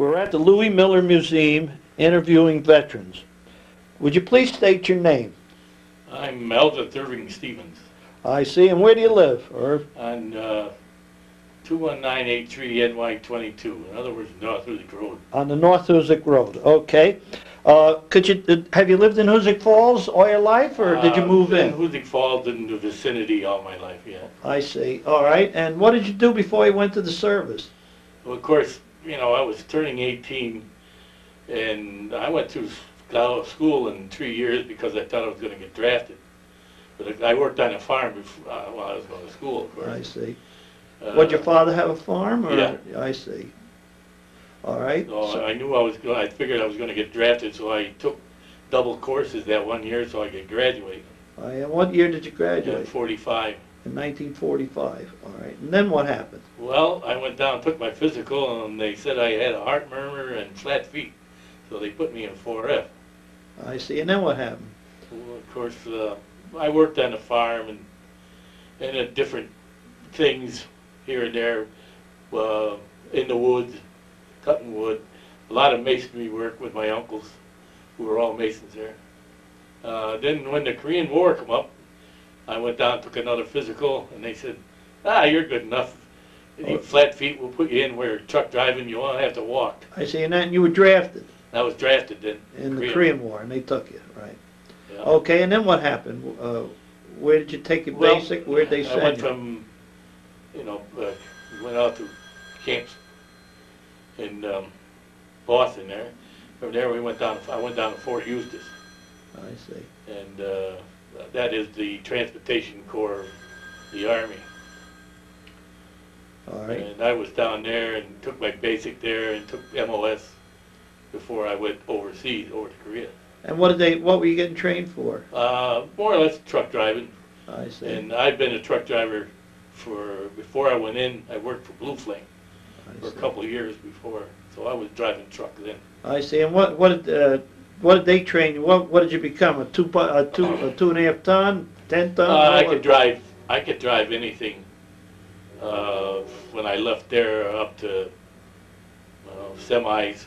We're at the Louis Miller Museum interviewing veterans. Would you please state your name? I'm Melvin Irving Stevens I see, and where do you live? Or, on uh, 21983 NY 22. In other words, North Hoosick Road. on the North Hoosick Road, okay. Uh, could you, uh, have you lived in Hoosick Falls all your life, or did you Uh, move in? Hoosick Falls in the vicinity all my life, yeah. I see, all right, and what did you do before you went to the service? Well, of course, you know, I was turning 18 and I went through sc- school in three years because I thought I was going to get drafted. But I worked on a farm before, uh, while I was going to school, of I see. Uh, Would your father have a farm, or? Yeah. I see. All right, So so- I knew I was, go- I figured I was gonna get drafted, so I took double courses that one year so I could graduate. I- and what year did you At graduate? forty-five. In 1945, all right, and then what happened? Well, I went down, took my physical, and they said I had a heart murmur and flat feet, so they put me in four F. I see, and then what happened? Well, of course, uh, I worked on the farm and, and at different things here and there, uh, in the woods, cutting wood. A lot of masonry work with my uncles, who were all masons there. Uh, then when the Korean War come up, I went down, took another physical, and they said, ah, you're good enough. You flat feet, we'll put you in where truck driving, you won't have to walk. I see, and then you were drafted I was drafted then. in the Korean. War, and they took you, right? Yeah. Okay, and then what happened? Uh, Where did you take your Well, basic, where'd they send you? I went send you? from, you know, uh, went out to camps in um, Boston there. From there, we went down, I went down to Fort Eustis, I see, and uh, that is the Transportation Corps of the Army. all right. And I was down there and took my basic there and took MOS before I went overseas, over to Korea. And what did they, what were you getting trained for? Uh, More or less truck driving, I see, and I've been a truck driver for, before I went in, I worked for Blue Flame. for I a see. couple of years before, so I was driving truck then. I see, and what, what did, uh, what did they train you, what, what did you become, a two, a two, a two and a half ton, ten ton? Uh, I could drive, I could drive anything, uh, when I left there up to, uh, semis.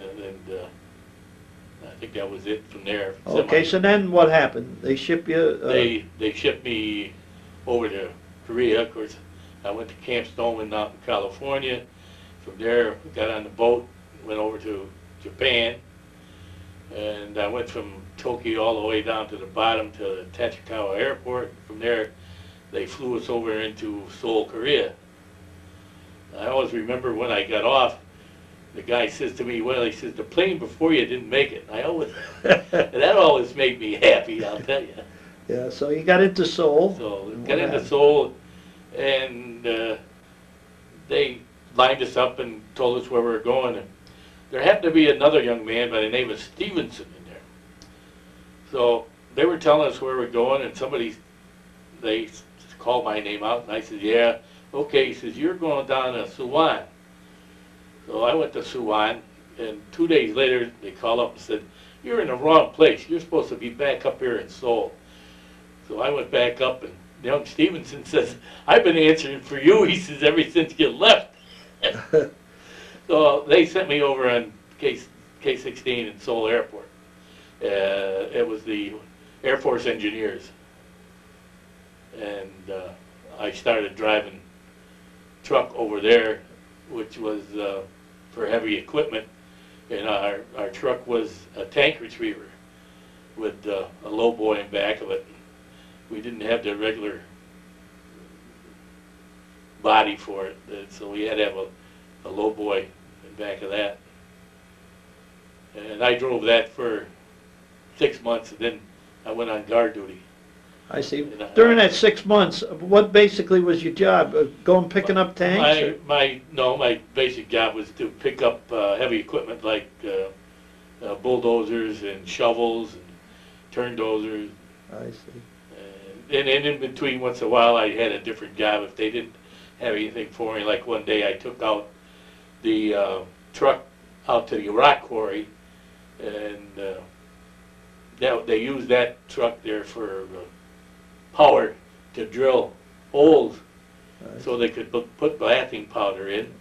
And then, uh, I think that was it from there. Okay, Semis. so then what happened? They ship you, uh, They, they shipped me over to Korea, of course, I went to Camp Stoneman out in California. From there, got on the boat, went over to Japan. And I went from Tokyo all the way down to the bottom to Tachikawa Airport. From there, they flew us over into Seoul, Korea. I always remember when I got off, the guy says to me, well, he says, the plane before you didn't make it. I always, that always made me happy, I'll tell you. yeah, so you got into Seoul. So got into happened? Seoul, and uh, they lined us up and told us where we were going. And there happened to be another young man by the name of Stevenson in there. So they were telling us where we're going, and somebody they called my name out, and I said, "Yeah, okay." He says, "You're going down to Suwon." So I went to Suwon, and two days later they called up and said, "You're in the wrong place. You're supposed to be back up here in Seoul." So I went back up, and young Stevenson says, "I've been answering for you." He says, "Ever since you left." so they sent me over on K K sixteen in Seoul Airport. Uh, it was the Air Force engineers, and uh, I started driving truck over there, which was uh, for heavy equipment, and our our truck was a tank retriever with uh, a low boy in back of it. We didn't have the regular body for it, so we had to have a, a low boy in back of that. And I drove that for six months, and then I went on guard duty. I see. And, uh, During that six months, what basically was your job? Uh, Going picking up tanks? My, or- my, no, my basic job was to pick up uh, heavy equipment like uh, uh, bulldozers and shovels and turn dozers. I see. And, and in between, once in a while, I had a different job if they didn't have anything for me. Like one day, I took out the uh, truck out to the rock quarry, and uh, that, they used that truck there for uh, power to drill holes I so they could put, put blasting powder in.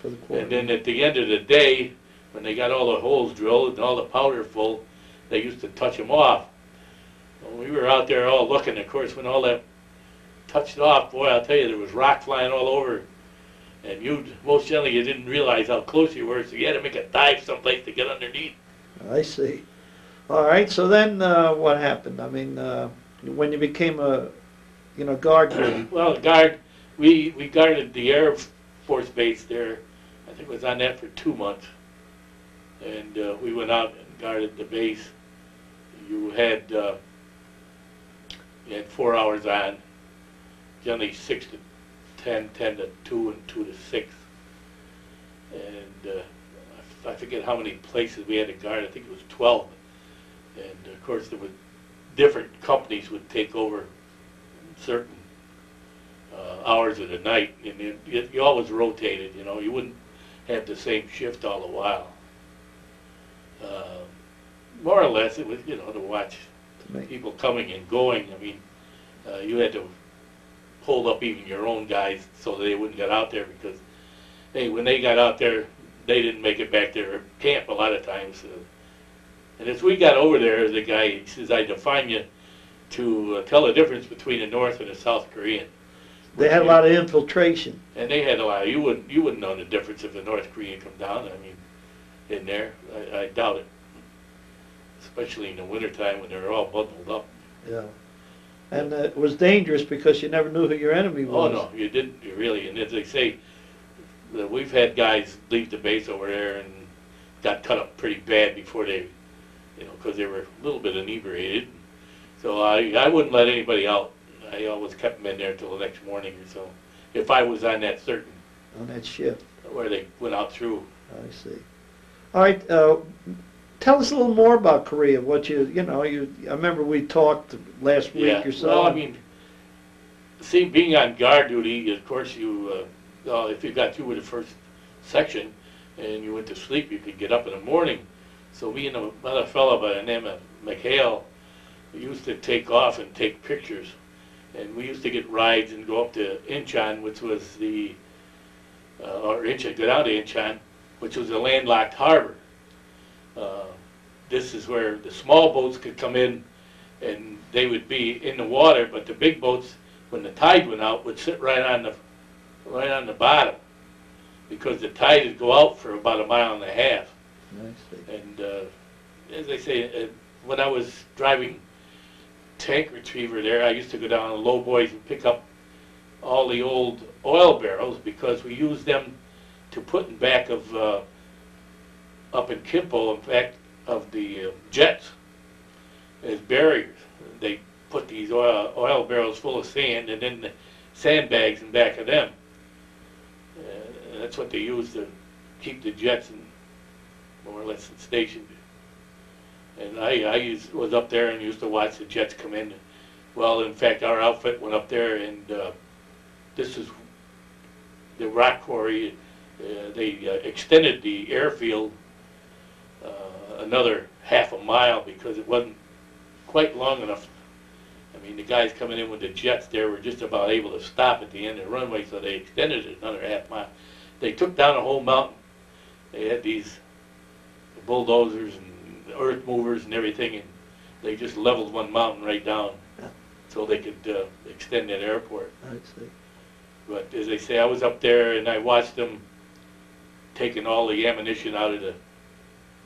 for the And then at the end of the day, when they got all the holes drilled and all the powder full, they used to touch them off. When we were out there all looking, of course, when all that touched off, boy, I'll tell you, there was rock flying all over. And you, most generally, you didn't realize how close you were, so you had to make a dive someplace to get underneath. I see. All right, so then, uh, what happened? I mean, uh, when you became a, you know, guard Well, guard, we, we guarded the Air Force Base there, I think it was on that for two months. And, uh, we went out and guarded the base. You had, uh, you had four hours on, generally six to ten, ten to two, and two to six. And, uh, I forget how many places we had to guard, I think it was twelve. And of course, there were, different companies would take over certain uh, hours of the night, and you, you you always rotated, you know, you wouldn't have the same shift all the while. Uh, More or less, it was, you know, to watch people coming and going, I mean, uh, you had to hold up even your own guys so they wouldn't get out there, because, hey, when they got out there, they didn't make it back to their camp a lot of times. uh, And as we got over there, the guy, he says, I define you to uh, tell the difference between a North and a South Korean. they had a lot of infiltration. And they had a lot, you wouldn't, you wouldn't know the difference if a North Korean come down, I mean, in there, I, I doubt it. Especially in the wintertime when they're all bundled up. Yeah. And uh, it was dangerous because you never knew who your enemy was. Oh, no, you didn't, you really, and as they say, that we've had guys leave the base over there and got cut up pretty bad before they, you know, because they were a little bit inebriated. So I, I wouldn't let anybody out. I always kept them in there till the next morning or so. If I was on that certain, On that shift. where they went out through. I see. All right, uh, tell us a little more about Korea. What you, you know, you. I remember we talked last Yeah, week or so. well, I mean, see, being on guard duty, of course, you, uh, well, if you got through with the first section and you went to sleep, you could get up in the morning. So me and another fellow by the name of McHale, used to take off and take pictures. And we used to get rides and go up to Incheon, which was the, uh, or Incheon, go down to Incheon, which was a landlocked harbor. Uh, This is where the small boats could come in and they would be in the water, but the big boats, when the tide went out, would sit right on the, right on the bottom. Because the tide would go out for about a mile and a half. And, uh, as I say, uh, when I was driving tank retriever there, I used to go down to Low Boys and pick up all the old oil barrels because we used them to put in back of, uh, up in Kimpo, in fact, of the uh, jets as barriers. They put these oil, oil barrels full of sand and then the sandbags in back of them. Uh, that's what they use to keep the jets in, more or less stationed. And I, I used, was up there and used to watch the jets come in. Well, in fact, our outfit went up there and, uh, this is the rock quarry, uh, they uh, extended the airfield, another half a mile because it wasn't quite long enough. I mean, the guys coming in with the jets there were just about able to stop at the end of the runway, so they extended it another half mile. They took down a whole mountain. They had these bulldozers and earth movers and everything, and they just leveled one mountain right down Yeah. so they could uh, extend that airport. I see. But as they say, I was up there and I watched them taking all the ammunition out of the,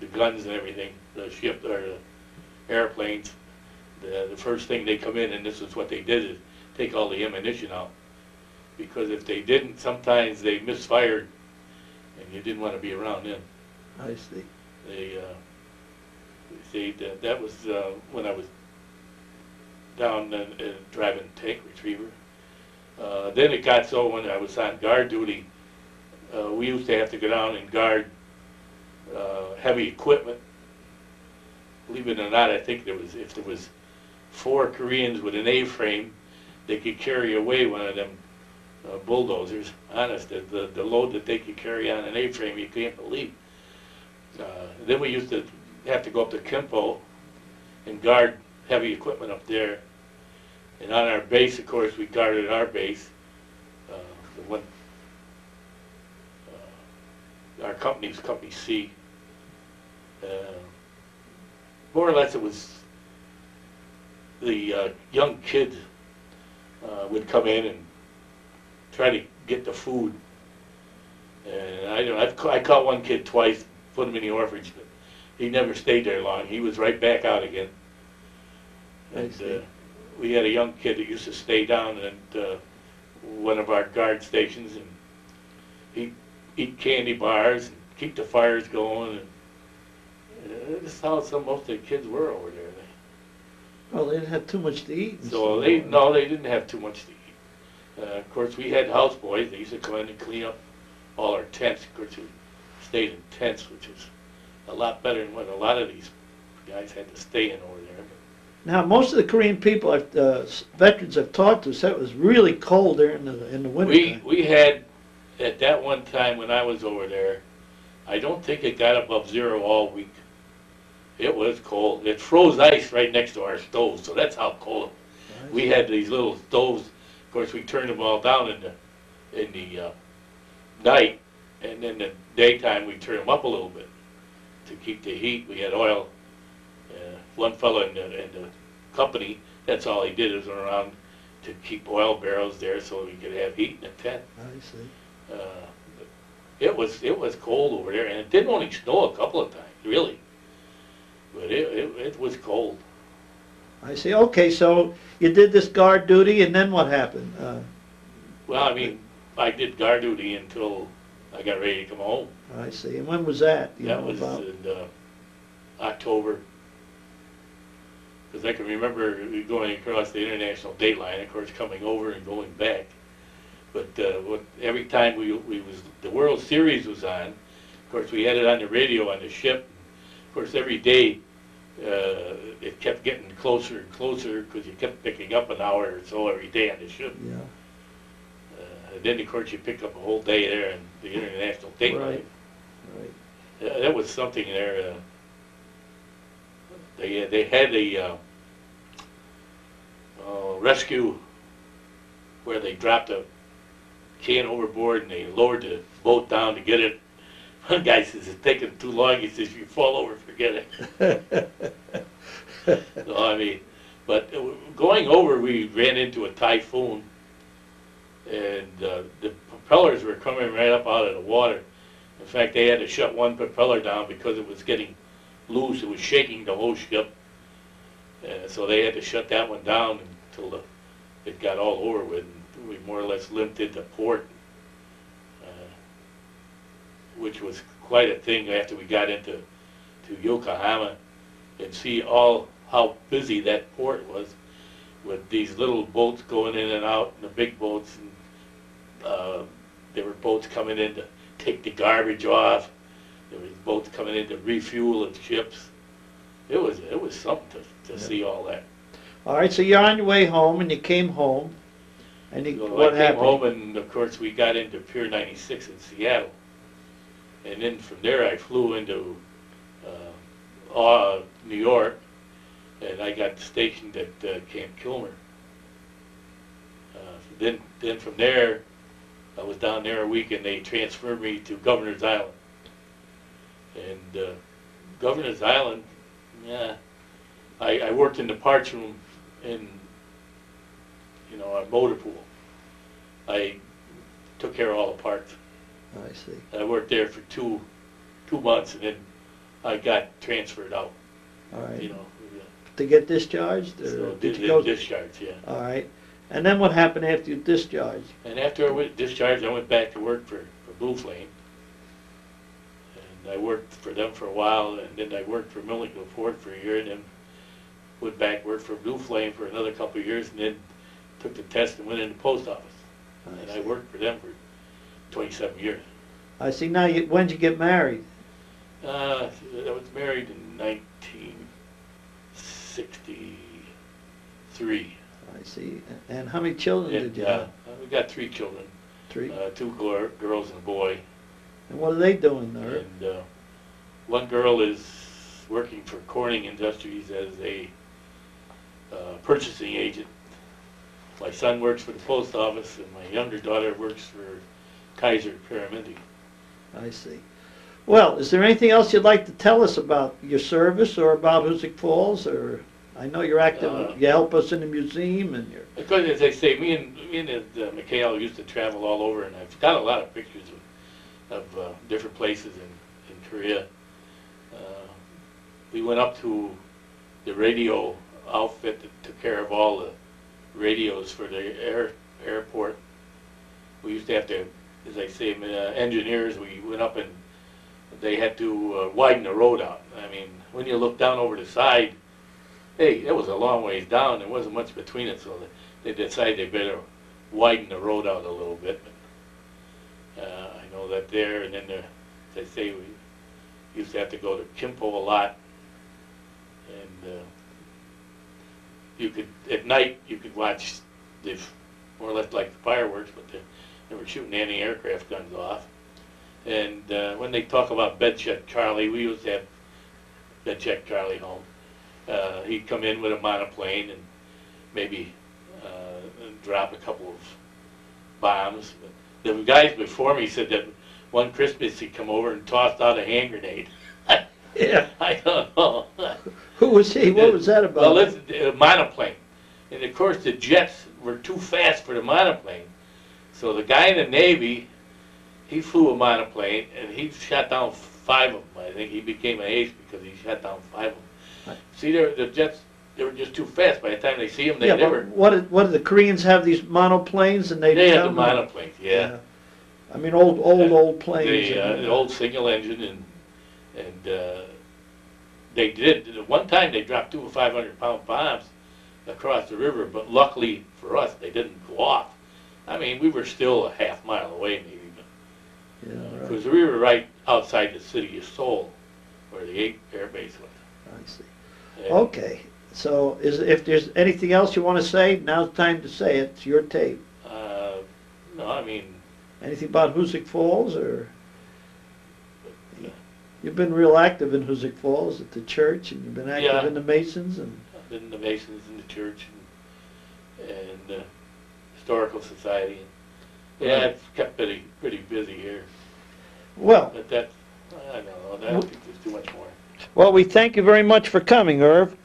the guns and everything, the ship or the airplanes. The, the first thing they come in, and this is what they did, is take all the ammunition out. Because if they didn't, sometimes they misfired, and you didn't want to be around them. I see. They, uh, see, that, that was, uh, when I was down and, uh, driving tank retriever. Uh, then it got so when I was on guard duty, uh, we used to have to go down and guard, uh, heavy equipment. Believe it or not, I think there was, if there was four Koreans with an A-frame, they could carry away one of them uh, bulldozers. Honest, the, the, the load that they could carry on an A-frame, you can't believe. Uh, Then we used to have to go up to Kimpo and guard heavy equipment up there. And on our base, of course, we guarded our base. Uh, the one, our company was Company C. Uh, More or less, it was the uh, young kids uh, would come in and try to get the food. And I don't, I've, ca- I caught one kid twice, put him in the orphanage, but he never stayed there long. He was right back out again. And, uh, we had a young kid that used to stay down at, uh, one of our guard stations and he'd eat candy bars and keep the fires going and, uh, that's how some, most of the kids were over there. Well, they didn't have too much to eat. So they, no, they didn't have too much to eat. Uh, of course, we had houseboys, they used to come in and clean up all our tents, of course, we stayed in tents, which is a lot better than what a lot of these guys had to stay in over there. Now, most of the Korean people, I've, uh, veterans I've talked to, said it was really cold there in the in the winter. We, we had, at that one time when I was over there, I don't think it got above zero all week. It was cold. It froze ice right next to our stove, so that's how cold. We had these little stoves, of course, we turned them all down in the, in the, uh, night, and in the daytime, we turned them up a little bit to keep the heat. We had oil. Uh, one fellow in the, in the company, that's all he did is around to keep oil barrels there so we could have heat in the tent. I see. Uh, It was, it was cold over there, and it didn't only snow a couple of times, really. But it, it, it was cold. I see. Okay, so you did this guard duty, and then what happened? Uh, Well, I mean, I did guard duty until I got ready to come home. I see. And when was that? You That know, was about- in, uh, October. Cause I can remember going across the international date line, of course, coming over and going back. But, uh, what, every time we, we was, the World Series was on, of course, we had it on the radio on the ship. Of course, every day, uh, it kept getting closer and closer, cause you kept picking up an hour or so every day on the ship. yeah. Uh, and then, of course, you pick up a whole day there in the international date. Right. Right. Yeah, that was something there. Uh, they they had a uh, uh, rescue where they dropped a can overboard and they lowered the boat down to get it. One guy says it's taking too long. He says if you fall over, forget it. So, I mean, but uh, going over, we ran into a typhoon, and uh, the propellers were coming right up out of the water. In fact, they had to shut one propeller down because it was getting loose. It was shaking the whole ship. Uh, so they had to shut that one down until the, it got all over with. We more or less limped into port, uh, which was quite a thing after we got into to Yokohama and see all how busy that port was with these little boats going in and out and the big boats and uh, there were boats coming in to take the garbage off. There was boats coming in to refuel the ships. It was it was something to, to Yeah. see all that. All right, so you're on your way home, and you came home, and you, So what I came happened? home and of course we got into Pier 96 in Seattle. And then from there I flew into uh, uh, New York and I got stationed at uh, Camp Kilmer. Uh, then, then from there, I was down there a week and they transferred me to Governor's Island. And uh, Governor's Island, yeah, I, I worked in the parts room in, you know, a motor pool. I took care of all the parts. Oh, I see. I worked there for two, two months and then I got transferred out, All right. you know. To get discharged, or So did did you go? discharge, yeah. All right. And then what happened after you discharged? And after I was discharged, I went back to work for, for Blue Flame. And I worked for them for a while, and then I worked for Millington Ford for a year, and then went back, worked for Blue Flame for another couple of years, and then took the test and went in the post office. And I see. worked for them for twenty-seven years. I see. Now, you, when'd you get married? Uh, I was married in nineteen sixty-three. I see. And how many children did you uh, have? we got three children, Three. uh, two gir- girls and a boy. and what are they doing there? And uh, one girl is working for Corning Industries as a uh, purchasing agent. My son works for the post office, and my younger daughter works for Kaiser Permanente. I see. Well, is there anything else you'd like to tell us about your service or about Hoosick Falls? Or I know you're active. Uh, you help us in the museum, and you're Because as I say, me and, me and uh, McHale used to travel all over, and I've got a lot of pictures of, of uh, different places in, in Korea. Uh, we went up to the radio outfit that took care of all the radios for the air, airport. We used to have to, as I say, uh, engineers, we went up and they had to uh, widen the road out. I mean, when you look down over the side, hey, it was a long ways down. There wasn't much between it, so they they decided they better widen the road out a little bit. But, uh, I know that there, and then the, as I say, we used to have to go to Kimpo a lot, and uh, you could at night you could watch the more or less like the fireworks, but they, they were shooting anti-aircraft guns off. And uh, when they talk about bed check Charlie, we used to have bed check Charlie home. Uh, he'd come in with a monoplane and maybe uh, drop a couple of bombs. But the guys before me said that one Christmas he'd come over and tossed out a hand grenade. Yeah. I don't know. Who was he? What was that about? Well, listen, a monoplane. And of course, the jets were too fast for the monoplane. So the guy in the Navy, he flew a monoplane and he shot down five of them. I think he became an ace because he shot down five of them. Right. See, they're, the jets, they were just too fast. By the time they see them, they yeah, never. but what did, what did the Koreans have these monoplanes and they They had the monoplanes, yeah. I mean, old old old planes. The, uh, the old single engine and, and, uh, they did, at one time they dropped two five hundred pound bombs across the river, but luckily for us, they didn't go off. I mean, we were still a half mile away maybe, yeah, right. because we were right outside the city of Seoul, where the eight air base was. I see. Okay. So, is if there's anything else you want to say, now's the time to say it. It's your tape. Uh, no, I mean, Anything about Hoosick Falls, or you've been real active in Hoosick Falls at the church, and you've been active Yeah. in the Masons, and I've been in the Masons in the church and, and the Historical Society. Yeah, Right. it's kept pretty, pretty busy here. well, But that, I don't know, I think there's too much more. well, we thank you very much for coming, Irv.